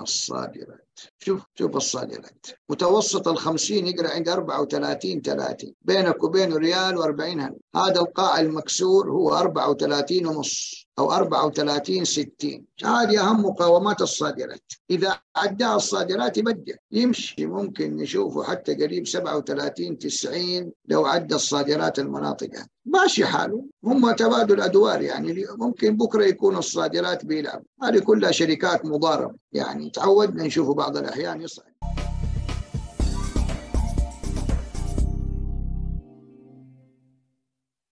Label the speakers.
Speaker 1: الصادرات. شوف شوف الصادرات. متوسط الخمسين يقرأ عند 34 30 بينك وبينه ريال و40 هن هذا القاع المكسور هو 34 ونص أو 34 60 هذه أهم مقاومات الصادرات. إذا عداها الصادرات يبدع يمشي. ممكن نشوفه حتى قريب 37 90 لو عدى الصادرات المناطق. ماشي حاله. هم تبادل أدوار يعني. ممكن بكرة يكون الصادرات بيلعب هذه كلها شركات مضاربة. يعني تعودنا نشوفه بعض الأحيان يصعد.